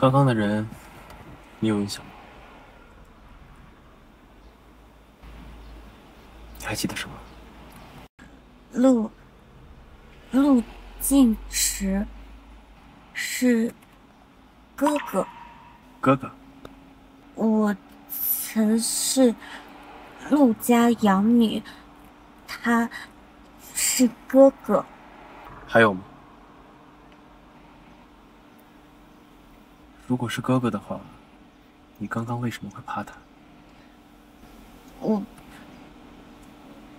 刚刚的人，你有印象吗？你还记得什么？陆陆晋池是哥哥，哥哥。我曾是陆家养女，他是哥哥。还有吗？如果是哥哥的话，你刚刚为什么会怕他？我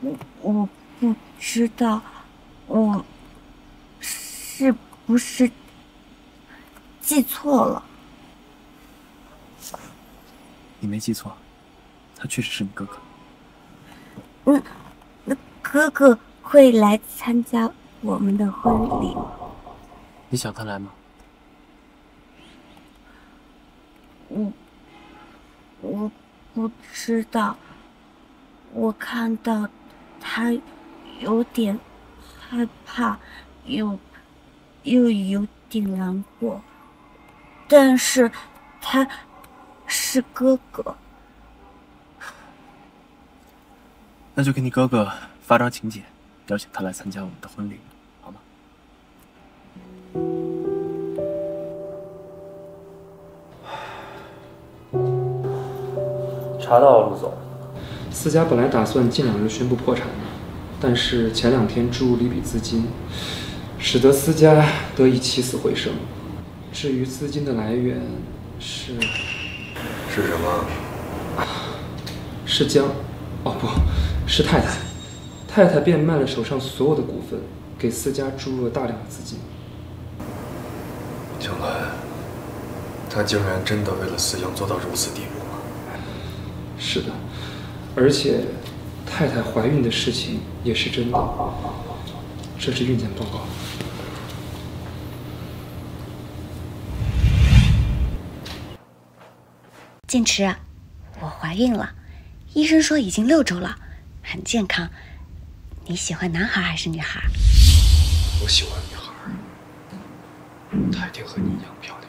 我我不知道，我是不是记错了？你没记错，他确实是你哥哥。那那哥哥会来参加我们的婚礼？你想他来吗？我我不知道，我看到他有点害怕，又又有点难过，但是他是哥哥，那就给你哥哥发张请柬，邀请他来参加我们的婚礼。查到了，陆总。思佳本来打算近两日宣布破产的，但是前两天注入了一笔资金，使得思佳得以起死回生。至于资金的来源，是是什么？是江，哦不，是太太。太太变卖了手上所有的股份，给思佳注入了大量的资金。江兰，他竟然真的为了思阳做到如此地步。是的，而且太太怀孕的事情也是真的，这是孕检报告。建池，我怀孕了，医生说已经六周了，很健康。你喜欢男孩还是女孩？我喜欢女孩，她一定和你一样漂亮。